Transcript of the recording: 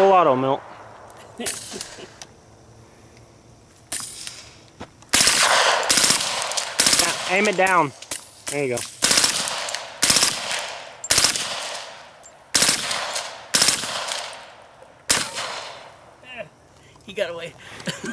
full auto milt. Now, aim it down. There you go. He got away.